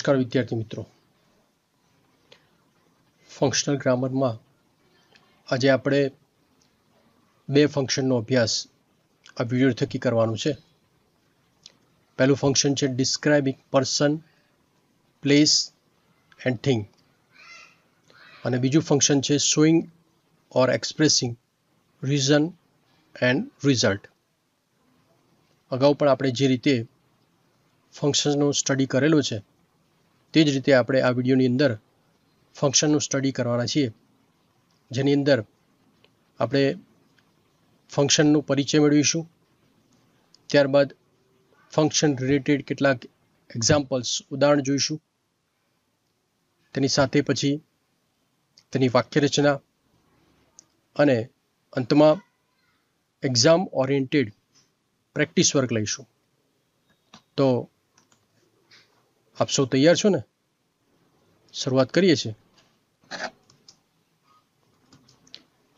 નમસ્કાર વિદ્યાર્થી મિત્રો. ફંક્શનલ ગ્રામરમાં આજે આપણે બે ફંક્શનનો અભ્યાસ આ વીડિયો થકી કરવાનું છે. પહેલું ફંક્શન છે describing person place and thing અને બીજું ફંક્શન છે showing or expressing reason and result અગાઉ પણ આપણે જે રીતે ફંક્શનનો સ્ટડી કરેલો છે તે જ રીતે આપણે આ વિડીયોની અંદર ફંક્શનનું સ્ટડી કરવાના છીએ. જેની અંદર આપણે ફંક્શનનો પરિચય મેળવીશું. ત્યારબાદ ફંક્શન રિલેટેડ કેટલાક એક્ઝામ્પલ્સ ઉદાહરણ જોઈશું. તેની સાથે પછી તેની વાક્યરચના અને અંતમાં એક્ઝામ ઓરિએન્ટેડ પ્રેક્ટિસ વર્ક લઈશું. તો આપ સૌ તૈયાર છો ને? શરૂઆત કરીએ છીએ.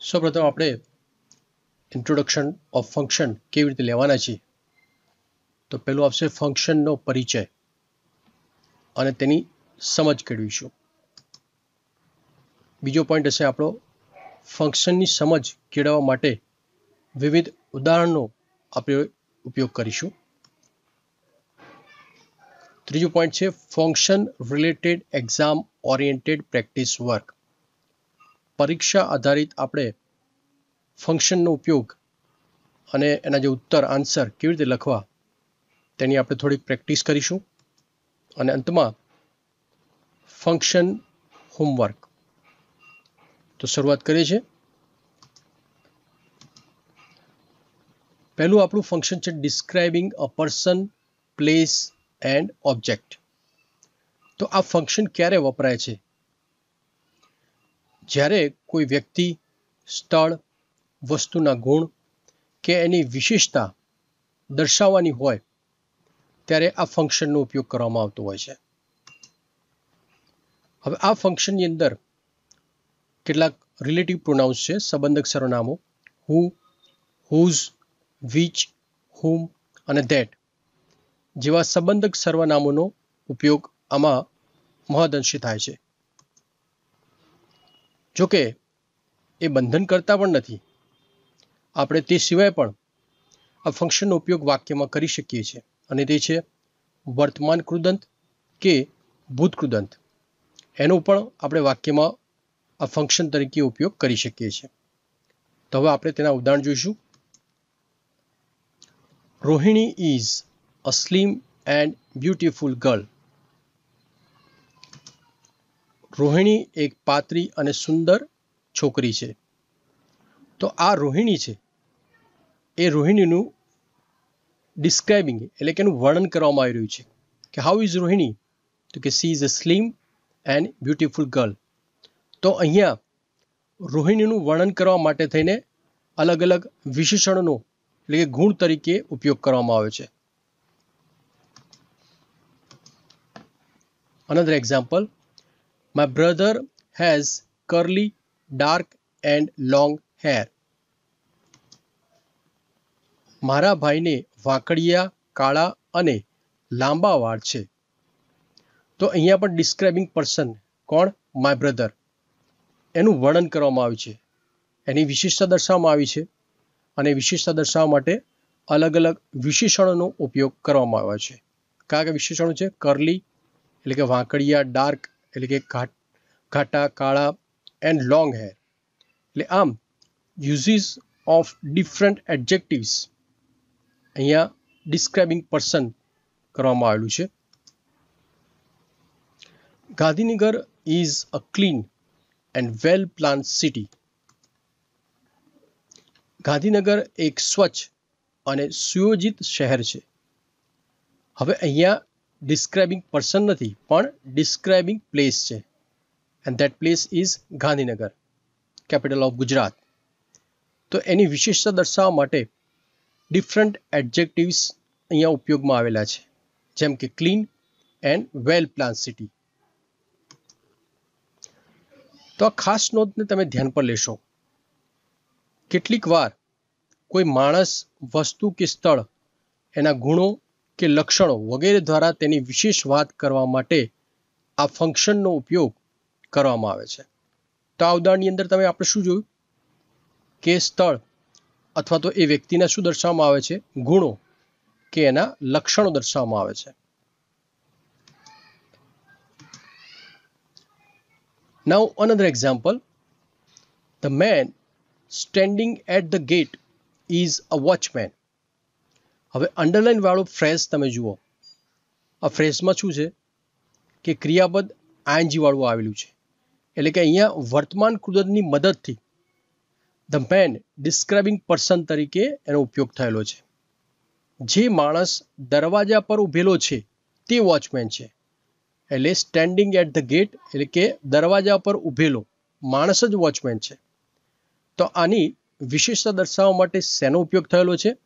સૌપ્રથમ આપણે ઇન્ટ્રોડક્શન ઓફ ફંક્શન કેવી રીતે લેવાના છીએ? તો પહેલું આવશે ફંક્શનનો પરિચય અને તેની સમજ કેળવીશું બીજો પોઈન્ટ હશે આપણો ફંક્શનની સમજ કેળવવા માટે વિવિધ ઉદાહરણનો આપણે ઉપયોગ કરીશું. ત્રીજું પોઈન્ટ છે function related exam oriented practice work પરીક્ષા આધારિત આપણે ફંક્શનનો ઉપયોગ અને એના જે ઉત્તર આન્સર કેવી રીતે લખવા તેની આપણે થોડીક પ્રેક્ટિસ કરીશું. અને અંતમાં ફંક્શન હોમવર્ક તો શરૂઆત કરીએ છીએ. પહેલું આપણું ફંક્શન છે describing a person place and object તો આ ફંક્શન ક્યારે વપરાય છે? જ્યારે કોઈ વ્યક્તિ, સ્થળ, વસ્તુના ગુણ કે એની વિશેષતા દર્શાવવાની હોય, ત્યારે આ ફંક્શનનો ઉપયોગ કરવામાં આવતો હોય છે. હવે આ ફંક્શનની અંદર કેટલાક રિલેટિવ પ્રોનાઉન્સ છે, સંબંધક સર્વનામો હુ હુઝ વિચ હુમ અને ધેટ જેવા સંબંધક સર્વનામોનો ઉપયોગ આમાં મહદઅંશે થાય છે. જોકે, એ બંધન કરતા પણ નથી. આપણે તે સિવાય પણ આ ફંક્શનનો ઉપયોગ વાક્યમાં કરી શકીએ છીએ. અને તે છે વર્તમાન કૃદંત કે ભૂત કૃદંત. એનો પણ આપણે વાક્યમાં આ ફંક્શન તરીકે ઉપયોગ કરી શકીએ છીએ. તો હવે આપણે તેના ઉદાહરણ જોઈશું. Rohini is a slim and beautiful girl Rohini એક પાતળી અને સુંદર છોકરી છે. તો આ રોહિણી છે. એ રોહિણીનું ડિસ્ક્રાઇબિંગ એટલે કે એનું વર્ણન કરવામાં આવી રહ્યું છે કે હાઉ ઇઝ રોહિણી? તો કે she is a slim and beautiful girl તો અહીંયા રોહિણીનું વર્ણન કરવા માટે થઈને અલગ અલગ વિશેષણનો એટલે કે ગુણ તરીકે ઉપયોગ કરવામાં આવે છે. Another example. My brother has curly, dark and long hair. મારા ભાઈને વાંકડિયા, કાળા અને લાંબા વાળ છે. તો અહીંયા પણ ડિસ્ક્રાઇબિંગ પર્સન કોણ? માય બ્રધર એનું વર્ણન કરવામાં આવ્યું છે. એની વિશેષતા દર્શાવવામાં આવી છે અને વિશેષતા દર્શાવવા માટે અલગ અલગ વિશેષણોનો ઉપયોગ કરવામાં આવ્યો છે. કયા કયા વિશેષણો છે? કરલી એટલે કે વાંકડિયા, ડાર્ક, એટલે કે ઘાટ ઘાટા, કાળા એન્ડ લોંગ હેર એટલે આમ યુઝીસ ઓફ ડિફરન્ટ એડજેક્ટિવ્સ અહીંયા ડિસ્ક્રાઇબિંગ પર્સન કરવામાં આવેલું છે. Gandhinagar is a clean and well plan city Gandhinagar એક સ્વચ્છ અને સુયોજિત શહેર છે. હવે અહીંયા ડિસ્ક્રાઇબિંગ પર્સન નથી, પણ ડિસ્ક્રાઇબિંગ પ્લેસ છે. And that place is Gandhinagar capital of Gujarat. તો એની વિશેષતા દર્શાવવા માટે ડિફરન્ટ એડજેક્ટિવ્સ અહીંયા ઉપયોગમાં આવેલા છે. જેમ કે clean and well plan city તો આ ખાસ નોંધને તમે ધ્યાન પર લેશો. કેટલીક વાર કોઈ માણસ, વસ્તુ કે સ્થળ, એના ગુણો કે લક્ષણો વગેરે દ્વારા તેની વિશેષ વાત કરવા માટે આ ફંક્શનનો ઉપયોગ કરવામાં આવે છે. તો આ ઉદાહરણની અંદર તમે આપણે શું જોયું? કે સ્થળ અથવા તો એ વ્યક્તિના શું દર્શાવવામાં આવે છે? ગુણો કે એના લક્ષણો દર્શાવવામાં આવે છે. Now another example the man standing at the gate is a watchman હવે અંડરલાઇનવાળો ફ્રેઝ તમે જુઓ. આ ફ્રેઝમાં શું છે? કે ક્રિયાપદ આઈએનજી વાળું આવેલું છે. એટલે કે અહીંયા વર્તમાન કુદરતની મદદથી ધ મેન ડિસ્ક્રાઇબિંગ પર્સન તરીકે એનો ઉપયોગ થયેલો છે. જે માણસ દરવાજા પર ઊભેલો છે, તે વોચમેન છે. એટલે સ્ટેન્ડિંગ એટ ધ ગેટ એટલે કે દરવાજા પર ઊભેલો માણસ જ વોચમેન છે. તો આની વિશેષતા દર્શાવવા માટે શેનો ઉપયોગ થયેલો છે?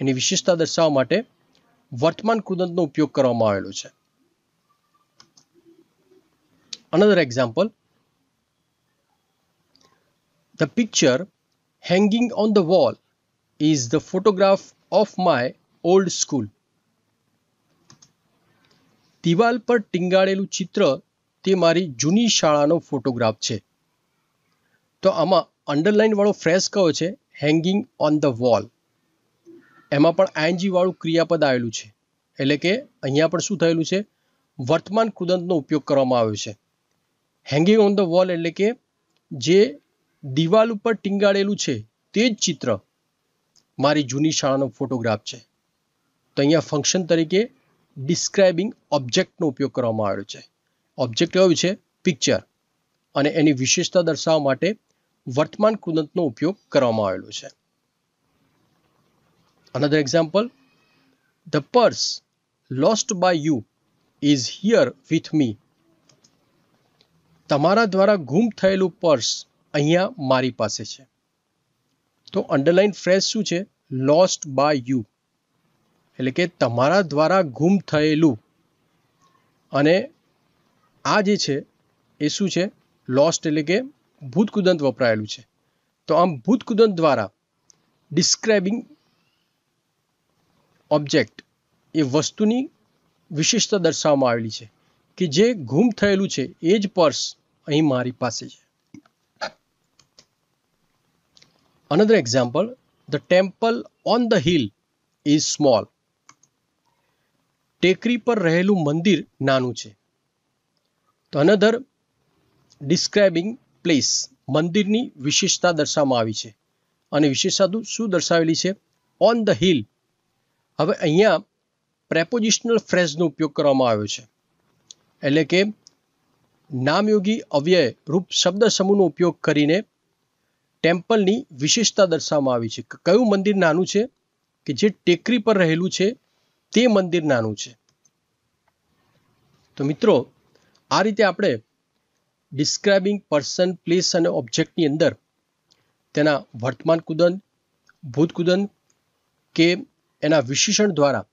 એની વિશેષતા દર્શાવવા માટે વર્તમાન કૃદંતનો ઉપયોગ કરવામાં આવેલો છે. Another example, the picture hanging on the wall is the photograph of my old school. દિવાલ પર ટીંગાડેલું ચિત્ર તે મારી જૂની શાળાનો ફોટોગ્રાફ છે. તો આમાં અંડરલાઇન વાળો ફ્રેશ કયો છે? હેંગિંગ ઓન ધ વોલ એમાં પણ આઈએનજીવાળું ક્રિયાપદ આવેલું છે. એટલે કે અહીંયા પણ શું થયેલું છે? વર્તમાન કૃદંતનો ઉપયોગ કરવામાં આવ્યો છે. હેંગિંગ ઓન ધ વોલ એટલે કે જે દિવાલ ઉપર ટીંગાડેલું છે તે જ ચિત્ર મારી જૂની શાળાનો ફોટોગ્રાફ છે. તો અહીંયા ફંક્શન તરીકે ડિસ્ક્રાઇબિંગ ઓબ્જેક્ટનો ઉપયોગ કરવામાં આવ્યો છે. ઓબ્જેક્ટ કયું છે? પિક્ચર અને એની વિશેષતા દર્શાવવા માટે વર્તમાન કૃદંતનો ઉપયોગ કરવામાં આવેલો છે. Another example, the purse lost by you is here with me. તમારા દ્વારા ગુમ થયેલું પર્સ અહીંયા મારી પાસે છે. તો અન્ડરલાઇન ફ્રેઝ શું છે? લોસ્ટ બાય યુ એટલે કે તમારા દ્વારા ગુમ થયેલું. અને આ જે છે, એ શું છે? લોસ્ટ એટલે કે ભૂતકુદંત વપરાયેલું છે. તો આમ ભૂતકુદંત દ્વારા ડિસ્ક્રાઇબિંગ ઓબ્જેક્ટ એ વસ્તુની વિશેષતા દર્શાવવામાં આવેલી છે કે જે ગુમ થયેલું છે, એ જ પર્સ અહીં મારી પાસે છે. Another example the temple on the hill is small ટેકરી પર રહેલું મંદિર નાનું છે. તો અનધર ડિસ્ક્રાઇબિંગ પ્લેસ મંદિરની વિશેષતા દર્શાવવામાં આવી છે. અને વિશેષતા શું દર્શાવેલી છે? ઓન ધ હિલ હવે અહીંયા પ્રેપોઝિશનલ ફ્રેઝનો ઉપયોગ કરવામાં આવ્યો છે. એટલે કે નામયોગી અવ્યય રૂપ શબ્દ સમૂહનો ઉપયોગ કરીને ટેમ્પલની વિશેષતા દર્શાવવામાં આવી છે. કયું મંદિર નાનું છે કે જે ટેકરી પર રહેલું છે તે મંદિર નાનું છે. તો મિત્રો, આ રીતે આપણે ડિસ્ક્રાઇબિંગ પર્સન પ્લેસ અને ઓબ્જેક્ટની અંદર તેના વર્તમાન કુદન ભૂત કુદન કે એના વિશેષણ દ્વારા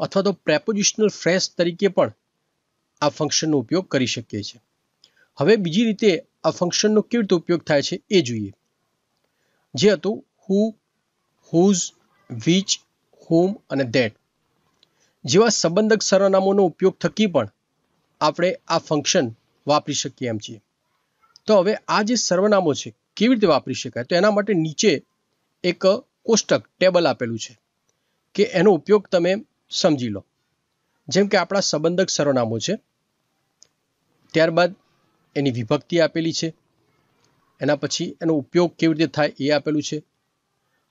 અથવા તો પ્રેપોઝિશનલ ફ્રેશ તરીકે પણ આ ફંક્શનનો ઉપયોગ કરી શકીએ છીએ. હવે બીજી રીતે આ ફંક્શનનો કેવી રીતે ઉપયોગ થાય છે એ જોઈએ. જે હતું હુ હુઝ વિચ હોમ અને ધેટ જેવા સંબંધક સરનામોનો ઉપયોગ થકી પણ આપણે આ ફંક્શન વાપરી શકીએ એમ છીએ. તો હવે આ જે સર્વનામો છે કેવી રીતે વાપરી શકાય? તો એના માટે નીચે એક કોષ્ટક ટેબલ આપેલું છે. કે એનો ઉપયોગ તમે સમજી લો. જેમ કે આપણા સંબંધક સરનામું છે. ત્યારબાદ એની વિભક્તિ આપેલી છે. એના પછી એનો ઉપયોગ કેવી રીતે થાય એ આપેલું છે.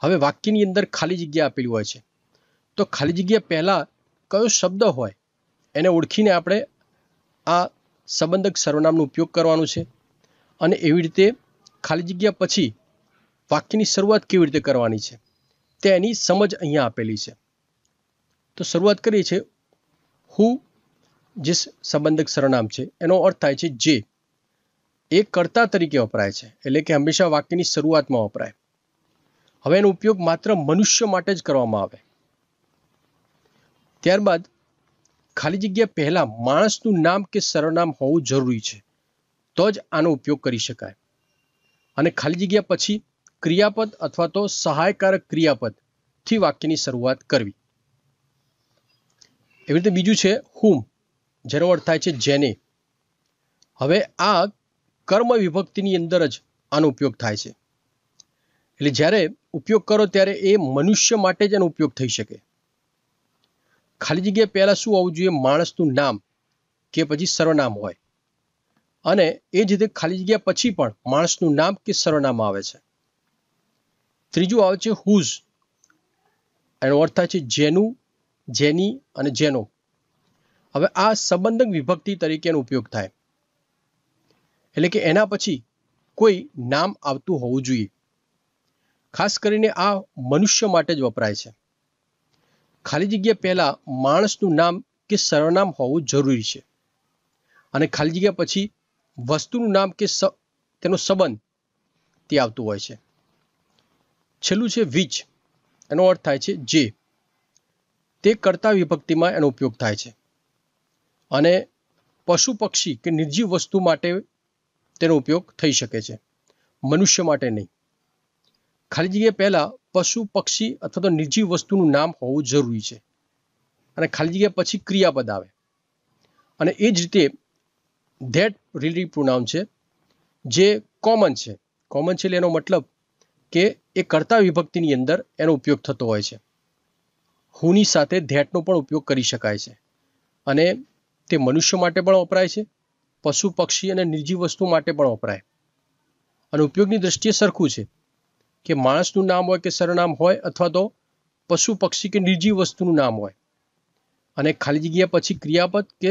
હવે વાક્યની અંદર ખાલી જગ્યા આપેલી હોય છે. તો ખાલી જગ્યા પહેલાં કયો શબ્દ હોય એને ઓળખીને આપણે આ સંબંધક સર્વનામનો ઉપયોગ કરવાનો છે. અને એવી રીતે ખાલી જગ્યા પછી વાક્યની શરૂઆત કેવી રીતે કરવાની છે. તે એની સમજ અહીંયા આપેલી છે. તો શરૂઆત કરીએ છીએ હું જે સંબંધક સરનામ છે. એનો અર્થ થાય છે જે. એ કર્તા તરીકે વપરાય છે. એટલે કે હંમેશા વાક્યની શરૂઆતમાં વપરાય. હવે એનો ઉપયોગ માત્ર મનુષ્ય માટે જ કરવામાં આવે. ત્યારબાદ ખાલી જગ્યા પહેલાં માણસનું નામ કે સરનામ હોવું જરૂરી છે. તો જ આનો ઉપયોગ કરી શકાય. અને ખાલી જગ્યા પછી ક્રિયાપદ અથવા તો સહાયકારક ક્રિયાપદથી વાક્યની શરૂઆત કરવી. એવી રીતે બીજું છે હુમ, જેનો અર્થ થાય છે જેને. હવે આ કર્મ વિભક્તિની અંદર જ આનો ઉપયોગ થાય છે. એટલે જ્યારે ઉપયોગ કરો ત્યારે એ મનુષ્ય માટે જ એનો ઉપયોગ થઈ શકે. ખાલી જગ્યાએ પહેલાં શું હોવું જોઈએ? માણસનું નામ, કે પછી સર્વનામ હોય. અને એ જ રીતે ખાલી જગ્યા પછી પણ માણસનું નામ કે સર્વનામ આવે છે. ત્રીજું આવે છે હુઝ એનો અર્થ થાય છે જેનું, જેની અને જેનો. હવે આ સંબંધક વિભક્તિ તરીકેનો ઉપયોગ થાય. એટલે કે એના પછી કોઈ નામ આવતું હોવું જોઈએ. ખાસ કરીને આ મનુષ્ય માટે જ વપરાય છે. ખાલી જગ્યા પહેલાં માણસનું નામ કે સર્વનામ હોવું જરૂરી છે. અને ખાલી જગ્યા પછી વસ્તુનું નામ કે તેનો સંબંધ તે આવતું હોય છે. છેલ્લું છે વિચ એનો અર્થ થાય છે જે. તે કર્તા વિભક્તિમાં એનો ઉપયોગ થાય છે. અને પશુ પક્ષી કે નિર્જીવ વસ્તુ માટે તેનો ઉપયોગ થઈ શકે છે. મનુષ્ય માટે નહીં. ખાલી જગ્યા પહેલાં પશુ પક્ષી અથવા તો નિર્જીવ વસ્તુનું નામ હોવું જરૂરી છે. અને ખાલી જગ્યા પછી ક્રિયાપદ આવે. અને એ જ રીતે ધેટ રિલેટિવ પ્રોનાઉન છે જે કોમન છે. કોમન છે એટલે એનો મતલબ કે એ કર્તા વિભક્તિની અંદર એનો ઉપયોગ થતો હોય છે. હુની સાથે ધેટનો પણ ઉપયોગ કરી શકાય છે. અને તે મનુષ્ય માટે પણ વપરાય છે, પશુ, પક્ષી અને નિર્જીવ વસ્તુ માટે પણ વપરાય. અને ઉપયોગની દ્રષ્ટિએ સરખું છે કે માણસનું નામ હોય કે સરનામ હોય અથવા તો પશુ, પક્ષી કે નિર્જીવ વસ્તુનું નામ હોય. અને ખાલી જગ્યા પછી ક્રિયાપદ કે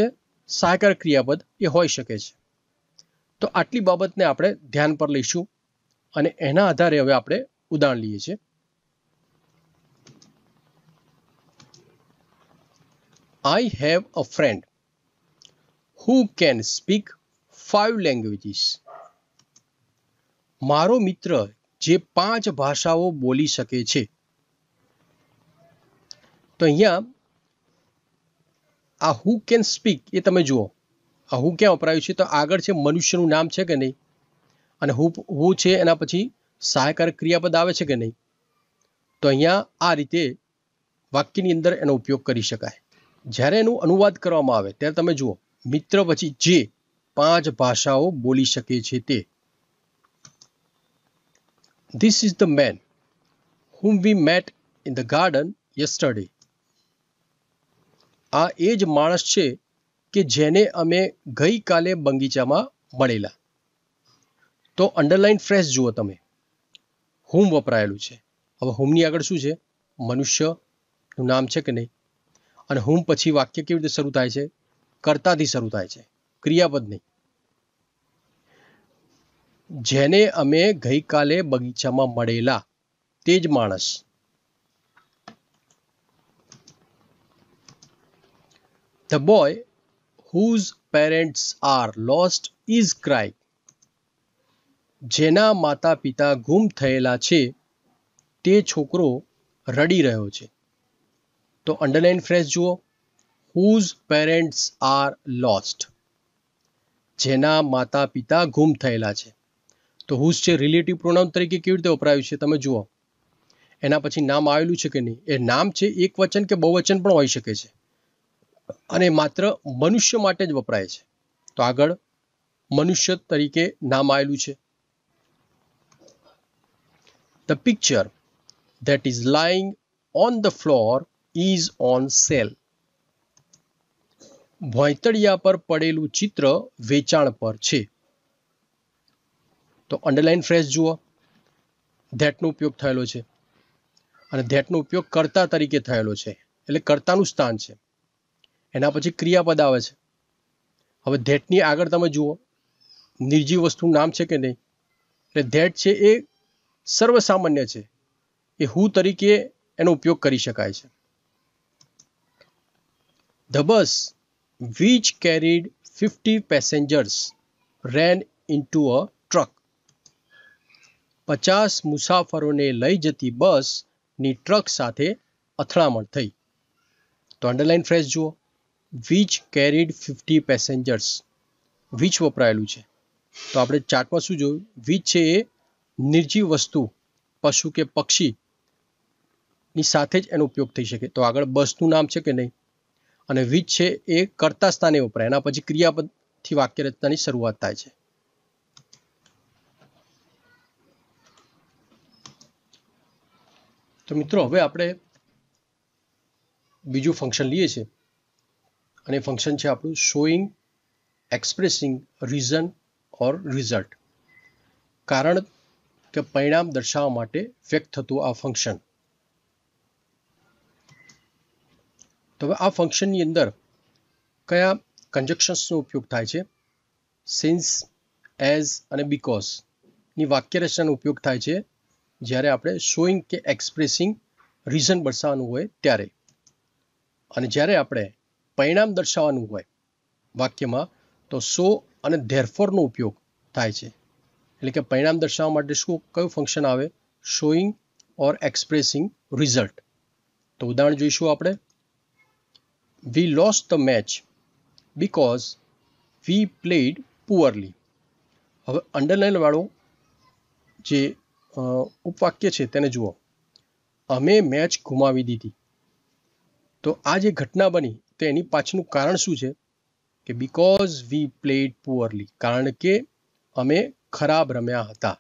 સહાયકાર ક્રિયાપદ એ હોઈ શકે છે. તો આટલી બાબતને આપણે ધ્યાન પર લઈશું. અને એના આધારે હવે આપણે ઉદાહરણ લઈએ છીએ. I have a friend who can speak five languages મારો મિત્ર જે પાંચ ભાષાઓ બોલી શકે છે. તો અહીંયા આ હુ કેન સ્પીક એ તમે જુઓ. આ હુ ક્યાં વપરાયું છે? તો આગળ છે મનુષ્યનું નામ છે કે નહીં? અને હુ હુ છે એના પછી સહાયકારક ક્રિયાપદ આવે છે કે નહીં? તો અહીંયા આ રીતે વાક્યની અંદર એનો ઉપયોગ કરી શકાય. જ્યારે એનું અનુવાદ કરવામાં આવે, ત્યારે તમે જુઓ, મિત્ર પછી જે પાંચ ભાષાઓ બોલી શકે છે તે. This is the man whom we met in the garden yesterday આ એ જ માણસ છે કે જેને અમે ગઈકાલે બગીચામાં મળેલા. તો અંડરલાઇન ફ્રેશ જુઓ તમે. હુમ વપરાયેલું છે. હવે હુમની આગળ શું છે? મનુષ્યનું નામ છે કે નહીં? અને હુમ પછી વાક્ય કેવી રીતે શરૂ થાય છે? કર્તાથી શરૂ થાય છે. ક્રિયાપદ નહીં. જેને અમે ગઈકાલે બગીચામાં મળેલા તે જ માણસ. The boy whose parents are lost is cry જેના માતા પિતા ગુમ થયેલા છે, તે છોકરો રડી રહ્યો છે. તો અંડરલાઇન ફ્રેઝ જુઓ. હુઝ પેરેન્ટ્સ આર લોસ્ટ જેના માતા પિતા ગુમ થયેલા છે. તો હુઝ છે? રિલેટિવ પ્રોનાઉન તરીકે કેવી રીતે વપરાયું છે? તમે જુઓ. એના પછી નામ આવેલું છે કે નહીં? એ નામ છે એક વચન કે બહુવચન પણ હોઈ શકે છે. અને માત્ર મનુષ્ય માટે જ વપરાય છે. તો આગળ મનુષ્ય તરીકે નામ આવેલું છે. The picture that is lying on the floor is on sale. ભોંયતળિયા પર પડેલું ચિત્ર વેચાણ પર છે. તો અંડરલાઇન ફ્રેઝ જુઓ. ધેટનો ઉપયોગ થયેલો છે. અને ધેટનો ઉપયોગ કર્તા તરીકે થયેલો છે. એટલે કર્તાનું સ્થાન છે. એના પછી ક્રિયાપદ આવે છે. હવે ધેટની આગળ તમે જુઓ. નિર્જીવ વસ્તુનું નામ છે કે નહીં? એટલે ધેટ છે એ સર્વસામાન્ય છે એ હું તરીકે એનો ઉપયોગ કરી શકાય છે. The bus which carried fifty passengers ran into a truck પચાસ મુસાફરોને લઈ જતી બસની ટ્રક સાથે અથડામણ થઈ. તો અંડરલાઇન ફ્રેઝ જુઓ. Which carried fifty passengers which વપરાયેલું છે. તો આપણે ચાર્ટમાં શું જોયું? વિચ છે એ નિર્જીવ વસ્તુ, પશુ કે પક્ષી, ની સાથે જ એનો ઉપયોગ થઈ શકે. તો આગળ બસનું નામ છે કે નહીં? અને વિચ છે એ કરતા સ્થાને વપરાય એના પછી ક્રિયાપદથી વાક્ય રચનાની શરૂઆત થાય છે. તો મિત્રો, હવે આપણે બીજું ફંક્શન લઈએ છીએ. અને ફંક્શન છે આપણું showing expressing reason or result કારણ કે પરિણામ દર્શાવવા માટે વ્યક્ત થતું આ ફંક્શન તો હવે આ ફંક્શનની અંદર કયા કન્જક્શન્સનો ઉપયોગ થાય છે? સિન્સ એઝ અને બીકોઝની વાક્ય રચનાનો ઉપયોગ થાય છે જ્યારે આપણે શોઈંગ કે એક્સપ્રેસિંગ રીઝન દર્શાવવાનું હોય ત્યારે. અને જ્યારે આપણે પરિણામ દર્શાવવાનું હોય વાક્યમાં તો સો અને ધેરફોરનો ઉપયોગ થાય છે. એટલે કે પરિણામ દર્શાવવા માટે શું, કયું ફંક્શન આવે? શોઈંગ ઓર એક્સપ્રેસિંગ રિઝલ્ટ તો ઉદાહરણ જોઈશું આપણે. We lose the match because we played poorly હવે અંડરલાઇન વાળો જે ઉપવાક્ય છે તેને જુઓ. અમે મેચ ગુમાવી દીધી. તો આ જે ઘટના બની, તો એની પાછળનું કારણ શું છે? કે બિકોઝ વી પ્લેડ પુઅરલી કારણ કે અમે ખરાબ રમ્યા હતા.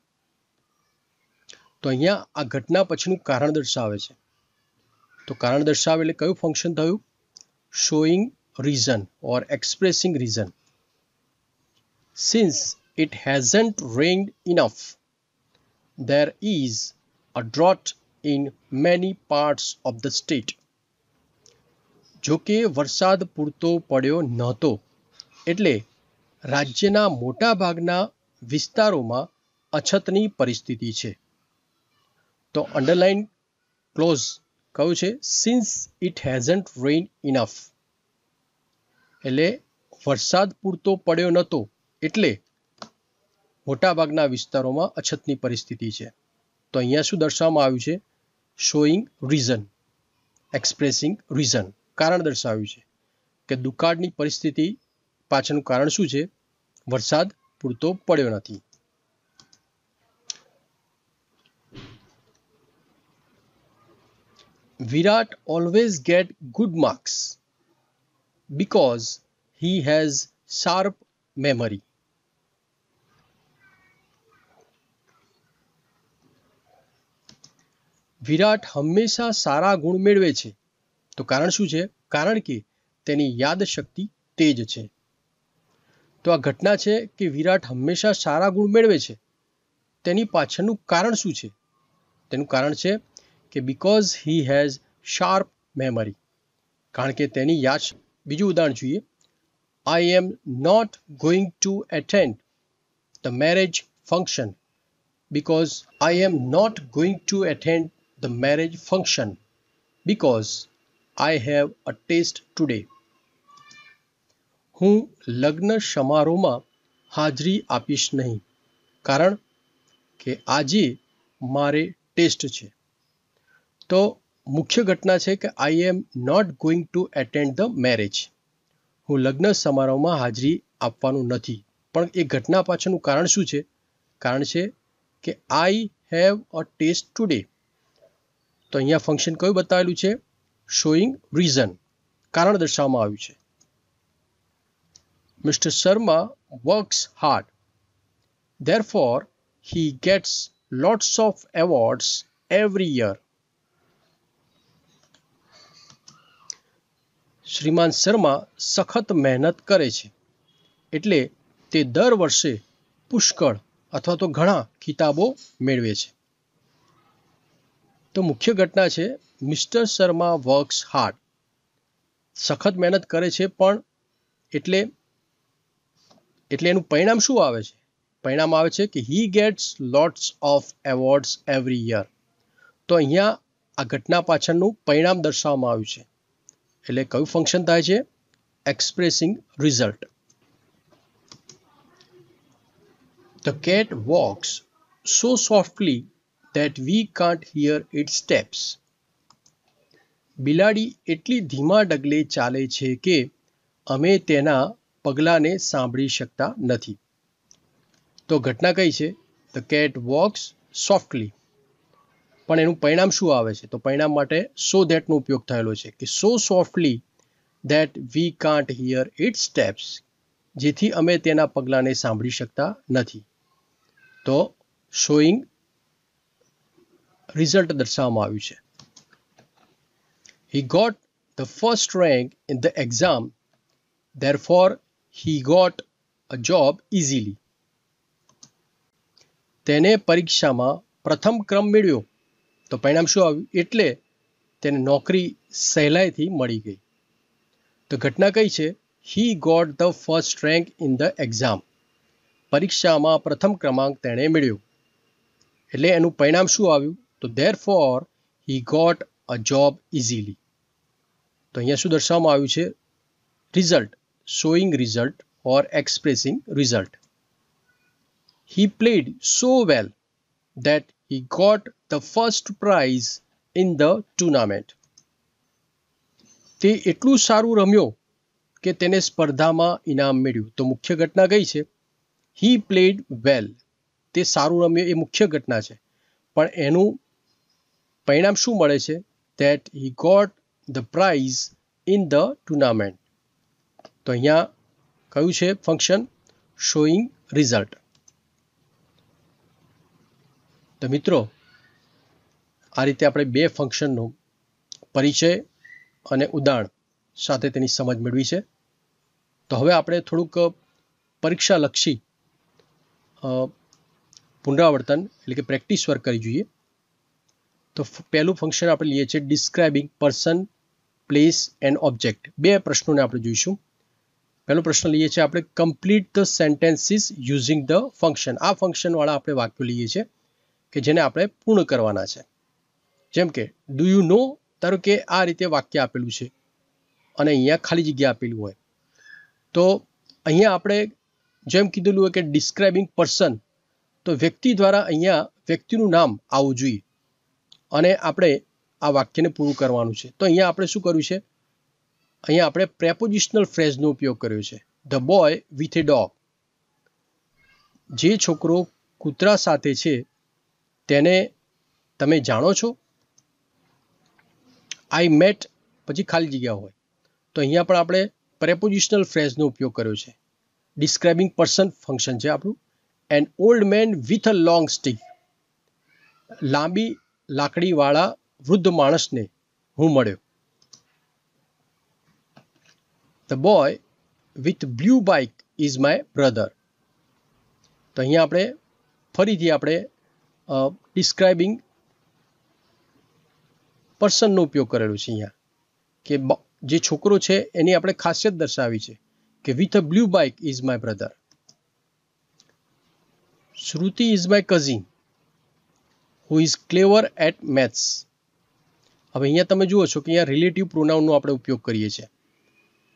તો અહીંયા આ ઘટના પછીનું કારણ દર્શાવે છે. તો કારણ દર્શાવે એટલે કયું ફંક્શન થયું? Showing reason or expressing reason since it hasn't rained enough, there is a drought in many parts of the state. જો કે વરસાદ પૂરતો પડ્યો નહોતો, એટલે રાજ્યના મોટા ભાગના વિસ્તારોમાં અછતની પરિસ્થિતિ છે. તો અંડરલાઇન ક્લોઝ કયું છે? Since it hasn't rain enough એટલે વરસાદ પૂરતો પડ્યો નહોતો એટલે મોટાભાગના વિસ્તારોમાં અછતની પરિસ્થિતિ છે. તો અહીંયા શું દર્શાવવામાં આવ્યું છે? શોઈંગ રીઝન એક્સપ્રેસિંગ રીઝન કારણ દર્શાવ્યું છે કે દુકાળની પરિસ્થિતિ પાછળનું કારણ શું છે? વરસાદ પૂરતો પડ્યો નથી. Virat always get good marks because he has sharp memory. Virat હંમેશા સારા ગુણ મેળવે છે. તો કારણ શું છે? કારણ કે તેની યાદ શક્તિ તેજ છે. તો આ ઘટના છે કે વિરાટ હંમેશા સારા ગુણ મેળવે છે. તેની પાછળનું કારણ શું છે? તેનું કારણ છે કે because he has sharp memory કારણ કે તેની યાદ બીજું ઉદાહરણ જોઈએ. I am not going to attend the marriage function because I am not going to attend the marriage function because I have a test today. હું લગ્ન સમારોહમાં હાજરી આપીશ નહીં, કારણ કે આજે મારે ટેસ્ટ છે. તો મુખ્ય ઘટના છે કે I am not going to attend the marriage હું લગ્ન સમારોહમાં હાજરી આપવાનું નથી. પણ એ ઘટના પાછળનું કારણ શું છે? કારણ છે કે I have a test today તો અહીંયા ફંક્શન કયું બતાવેલું છે? શોઈંગ રીઝન કારણ દર્શાવવામાં આવ્યું છે. Mister Sharma works hard therefore he gets lots of awards every year શ્રીમાન શર્મા સખત મહેનત કરે છે એટલે તે દર વર્ષે પુષ્કળ અથવા તો ઘણા ખિતાબો મેળવે છે તો મુખ્ય ઘટના છે મિસ્ટર શર્મા વર્ક્સ હાર્ડ સખત મહેનત કરે છે પણ એટલે એટલે એનું પરિણામ શું આવે છે? પરિણામ આવે છે કે he gets lots of awards every year તો અહીંયા આ ઘટના પાછળનું પરિણામ દર્શાવવામાં આવ્યું છે. એટલે કયું ફંક્શન થાય છે? Expressing result the cat walks so softly that we can't hear it steps બિલાડી એટલી ધીમા ડગલે ચાલે છે કે અમે તેના પગલાંને સાંભળી શકતા નથી. તો ઘટના કઈ છે? ધ કેટ વોક્સ સોફ્ટલી પણ એનું પરિણામ શું આવે છે? તો પરિણામ માટે સો ધેટનો ઉપયોગ થયેલો છે કે so softly that we can't hear it steps જેથી અમે તેના પગલાંને સાંભળી શકતા નથી. તો શોઈંગ રિઝલ્ટ દર્શાવવામાં આવ્યું છે. He got the first rank in the exam there therefore he got a job easily. તેને પરીક્ષામાં પ્રથમ ક્રમ મેળવ્યો. તો પરિણામ શું આવ્યું? એટલે તેને નોકરી સહેલાઈથી મળી ગઈ. તો ઘટના કઈ છે? He got the first rank in the exam પરીક્ષામાં પ્રથમ ક્રમાંક તેણે મેળવ્યો. એટલે એનું પરિણામ શું આવ્યું? તો therefore he got a job easily તો અહીંયા શું દર્શાવવામાં આવ્યું છે? Result showing result or expressing result He played so well that he got the first prize in the tournament. તે એટલું સારું રમ્યો કે તેને સ્પર્ધામાં ઇનામ મેળ્યું. તો મુખ્ય ઘટના કઈ છે? હી પ્લેડ વેલ તે સારું રમ્યો એ મુખ્ય ઘટના છે. પણ એનું પરિણામ શું મળે છે? That he got the prize in the tournament તો અહીંયા કયું છે ફંક્શન શોઈંગ રિઝલ્ટ તો મિત્રો, આ રીતે આપણે બે ફંક્શનનો પરિચય અને ઉદાહરણ સાથે તેની સમજ મેળવી છે. તો હવે આપણે થોડુંક પરીક્ષાલક્ષી પુનરાવર્તન એટલે કે પ્રેક્ટિસ વર્ક કરી જોઈએ. તો પહેલું ફંક્શન આપણે લઈએ છીએ describing person place and object બે પ્રશ્નોને આપણે જોઈશું. પહેલો પ્રશ્ન લઈએ છીએ આપણે complete the sentences using the function આ ફંક્શનવાળા આપણે વાક્યો લઈએ છીએ કે જેને આપણે પૂર્ણ કરવાના છે. જેમ કે ડુ યુ નો ધારો કે આ રીતે વાક્ય આપેલું છે અને અહીંયા ખાલી જગ્યા આપેલું હોય. તો અહીંયા આપણે જેમ કીધેલું હોય કે ડિસ્ક્રાઇબિંગ પર્સન તો વ્યક્તિ દ્વારા અહીંયા વ્યક્તિનું નામ આવવું જોઈએ અને આપણે આ વાક્યને પૂરું કરવાનું છે. તો અહીંયા આપણે શું કર્યું છે? અહીંયા આપણે પ્રેપોઝિશનલ ફ્રેઝનો ઉપયોગ કર્યો છે. The boy with a dog જે છોકરો કૂતરા સાથે છે, તેને તમે જાણો છો? આઈ મેટ પછી ખાલી જગ્યા હોય. તો અહીંયા પણ આપણે પ્રેપોઝિશનલ ફ્રેઝનો ઉપયોગ કર્યો છે. ડિસ્ક્રાઇબિંગ પર્સન ફંક્શન છે આપણું. And old man with a long stick લાંબી લાકડીવાળા વૃદ્ધ માણસને હું મળ્યો. The boy with blue bike is my brother તો અહીંયા આપણે ફરીથી આપણે ડિસ્ક્રાઇબિંગ પર્સનનો ઉપયોગ કરેલો છે અહીંયા. કે જે છોકરો છે એની આપણે ખાસિયત દર્શાવી છે કે with a blue bike is my brother Shruti is my cousin who is clever at maths હવે અહીંયા તમે જુઓ છો કે અહીંયા રિલેટિવ પ્રોનાઉનનો આપણે ઉપયોગ કરીએ છીએ.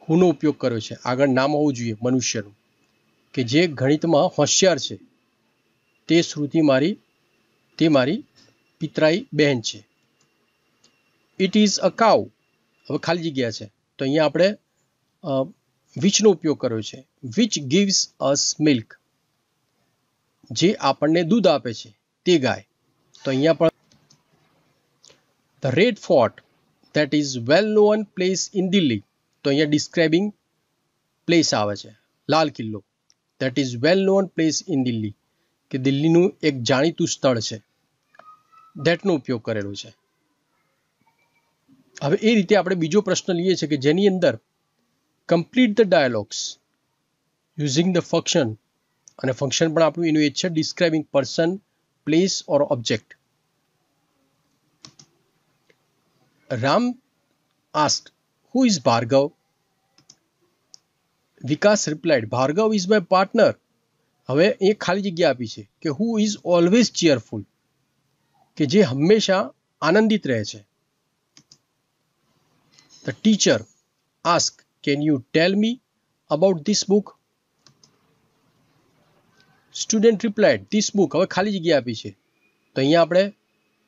હુનો ઉપયોગ કર્યો છે. આગળ નામ હોવું જોઈએ મનુષ્યનું. કે જે ગણિતમાં હોશિયાર છે. તે શ્રુતિ મારી, તે મારી પિતરાઈ બહેન છે. ઇટ ઇઝ અ કાઉ હવે ખાલી જગ્યા છે. તો અહીંયા આપણે વિચનો ઉપયોગ કર્યો છે. વિચ ગીવ્સ અસ મિલ્ક જે આપણને દૂધ આપે છે. તે ગાય. તો અહીંયા પણ the red fort that is well known place in Delhi તો અહીંયા ડિસ્ક્રાઇબિંગ પ્લેસ આવે છે. લાલ કિલ્લો. That is well known place in Delhi કે દિલ્હીનું એક જાણીતું સ્થળ છે. ધેટનો ઉપયોગ કરેલો છે. હવે એ રીતે આપણે બીજો પ્રશ્ન લઈએ છીએ કે જેની અંદર complete the dialogues using the function અને ફંક્શન પણ આપણું એનું એ છે describing person place or object Ram ask who is Bhargav Vikas replied Bhargav is my partner હવે એ ખાલી જગ્યા આપી છે કે હુ ઇઝ ઓલવેઝ ચીયરફુલ કે જે હંમેશા આનંદિત રહે છે. The teacher ask can you tell me about this book student replied this book હવે ખાલી જગ્યા આપી છે. તો અહીંયા આપણે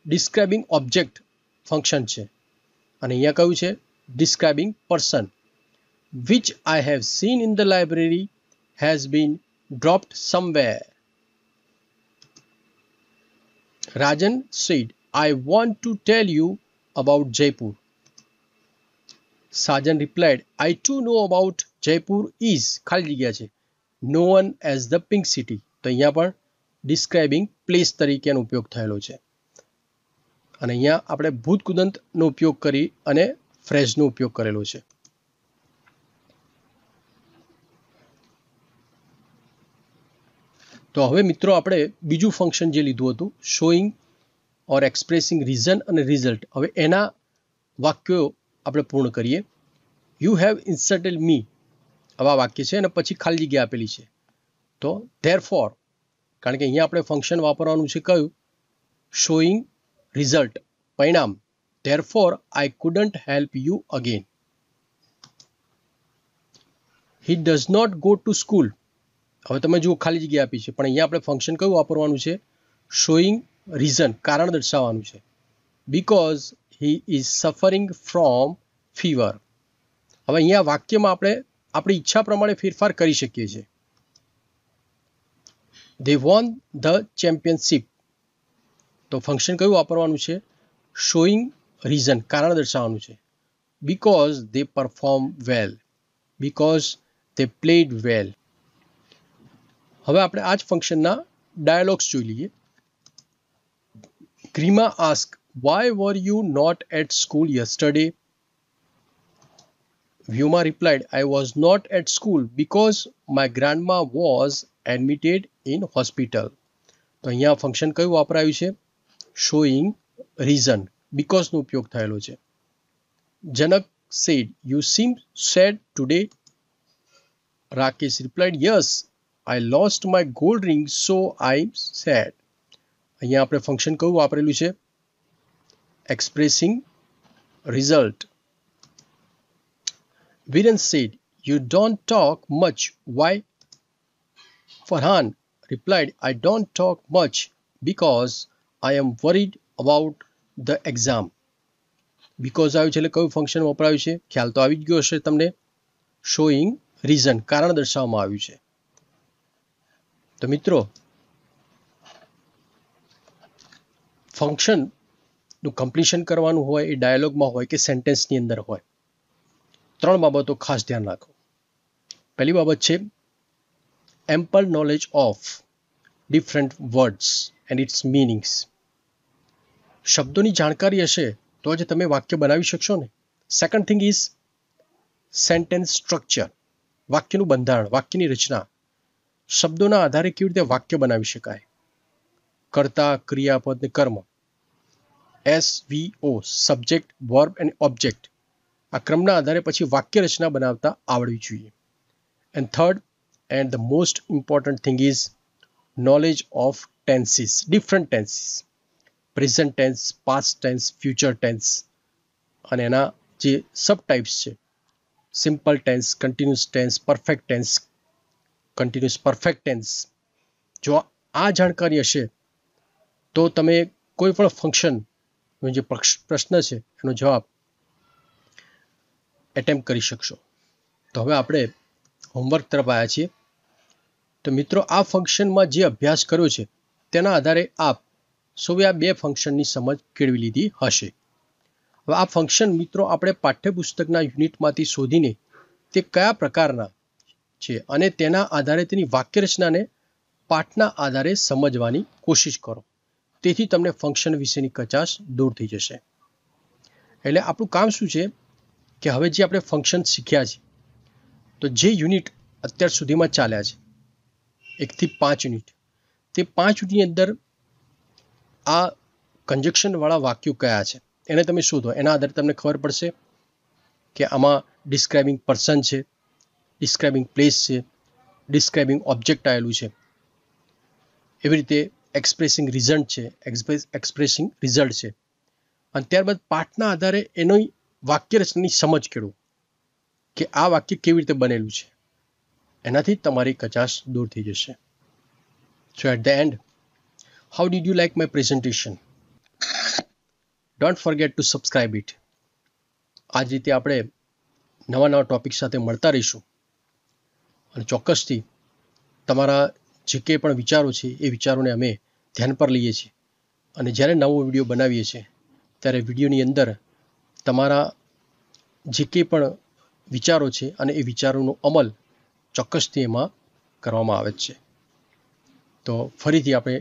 ડિસ્ક્રાઇબિંગ ઓબ્જેક્ટ ફંક્શન છે. અને અહીંયા કયું છે? Describing person which I have seen in the library has been dropped somewhere. Rajan said, I want to tell you about Jaipur. Sajan replied, I too know about Jaipur is ખાલી જગ્યા છે known as the pink city તો અહીંયા પણ describing place તરીકેનો ઉપયોગ થયેલો છે અને અહીંયા આપણે ભૂત કુદંતનો ઉપયોગ કરી અને ફ્રેઝનો ઉપયોગ કરેલો છે. તો હવે મિત્રો આપણે બીજું ફંક્શન જે લીધું હતું શોઈંગ ઓર એક્સપ્રેસિંગ રીઝન અને રિઝલ્ટ હવે એના વાક્યો આપણે પૂર્ણ કરીએ. યુ હેવ ઇન્સર્ટેડ મી આવા વાક્ય છે અને પછી ખાલી જગ્યા આપેલી છે. તો ધેર ફોર કારણ કે અહીંયા આપણે ફંક્શન વાપરવાનું છે કયું? શોઈંગ રિઝલ્ટ પરિણામ. There I couldn't help you again he does not go to school હવે તમે જુઓ, ખાલી જગ્યા આપી છે. પણ અહીંયા આપણે ફંક્શન કયું વાપરવાનું છે? શોઈંગ રીઝન કારણ દર્શાવવાનું છે. Because he is suffering from fever હવે અહીંયા વાક્યમાં આપણે આપણી ઈચ્છા પ્રમાણે ફેરફાર કરી શકીએ છીએ. દે વોન ધ ચેમ્પિયનશિપ તો ફંક્શન કયું વાપરવાનું છે? શોઈંગ રીઝન કારણ દર્શાવવાનું છે. Because they perform well because they played well હવે આપણે આ જ ફંક્શનના ડાયલોગ્સ જોઈ લઈએ. Krima ask why were you not at school yesterday Vyoma replied, I was not at school because my grandma was admitted in hospital. તો અહીંયા function કયું વાપરાયું છે? શોઈંગ રીઝન બીકોઝનો ઉપયોગ થયેલો છે Janak said you seem sad today Rakesh replied yes I lost my gold ring so I sad અહીંયા આપણે function કયું વાપરેલું છે? Expressing result Viren said, You don't talk much. Why? Farhan replied, I don't talk much because I am worried about the exam. Because આવ્યું છે એટલે કયું function વપરાયું છે? ખ્યાલ તો આવી જ ગયો હશે તમને. શોઈંગ રીઝન કારણ દર્શાવવામાં આવ્યું છે. તો મિત્રો ફંક્શનનું કમ્પ્લીશન કરવાનું હોય, એ ડાયલોગમાં હોય કે સેન્ટેન્સની અંદર હોય. ત્રણ બાબતો ખાસ ધ્યાન રાખો. પહેલી બાબત છે ample knowledge of different words and its meanings શબ્દોની જાણકારી હશે, તો જ તમે વાક્ય બનાવી શકશો ને. Second thing is sentence structure વાક્યનું બંધારણ, વાક્યની રચના. શબ્દોના આધારે કેવી રીતે વાક્ય બનાવી શકાય? કર્તા, ક્રિયાપદ ને કર્મ. S V O subject verb and object આ ક્રમના આધારે પછી વાક્ય રચના બનાવતા આવડવી જોઈએ. And third and the most important thing is knowledge of tenses different tenses present tense, past tense, future tense અને એના જે સબ ટાઈપ્સ છે. Simple tense, continuous tense, perfect tense, continuous perfect tense. જો આ જાણકારી હશે, તો તમે કોઈ પણ ફંક્શન જે પ્રશ્ન છે, એનો જવાબ એટેમ્પ કરી શકશો. તો હવે આપણે હોમવર્ક તરફ આવ્યા છીએ. તો મિત્રો, આ ફંક્શનમાં જે અભ્યાસ કર્યો છે, તેના આધારે આપ સૌએ આ બે ફંક્શનની સમજ કેળવી લીધી હશે. હવે આ ફંક્શન મિત્રો આપણે પાઠ્યપુસ્તકના યુનિટમાંથી શોધીને તે કયા પ્રકારના છે અને તેના આધારે તેની વાક્યરચનાને પાઠના આધારે સમજવાની કોશિશ કરો. તેથી તમને ફંક્શન વિશેની કચાશ દૂર થઈ જશે. એટલે આપણું કામ શું છે કે હવે જે આપણે ફંક્શન શીખ્યા છે, તો જે યુનિટ અત્યાર સુધીમાં ચાલ્યા છે એકથી પાંચ યુનિટ તે પાંચ યુનિટની અંદર આ કન્જક્શનવાળા વાક્યો કયા છે? એને તમે શોધો એના આધારે તમને ખબર પડશે કે આમાં ડિસ્ક્રાઇબિંગ પર્સન છે ડિસ્ક્રાઇબિંગ પ્લેસ છે ડિસ્ક્રાઇબિંગ ઓબ્જેક્ટ આવેલું છે. એવી રીતે એક્સપ્રેસિંગ રિઝલ્ટ છે એક્સપ્રેસિંગ રિઝલ્ટ છે. અને ત્યારબાદ પાઠના આધારે એનો વાક્ય રચનાની સમજ કેળવું કે આ વાક્ય કેવી રીતે બનેલું છે. એનાથી તમારી કચાશ દૂર થઈ જશે. So at the end how did you like my presentation? Don't forget to subscribe it. આ રીતે આપણે નવા નવા ટોપિક સાથે મળતા રહીશું અને ચોક્કસથી તમારા જે કંઈ પણ વિચારો છે, એ વિચારોને અમે ધ્યાન પર લઈએ છીએ અને જ્યારે નવો વીડિયો બનાવીએ છીએ, ત્યારે વિડીયોની અંદર તમારા જે કંઈ પણ વિચારો છે અને એ વિચારોનો અમલ ચોક્કસથી એમાં કરવામાં આવે છે તો ફરીથી આપણે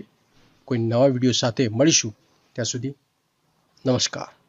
કોઈ નવા વીડિયો સાથે મળીશું. ત્યાં સુધી નમસ્કાર.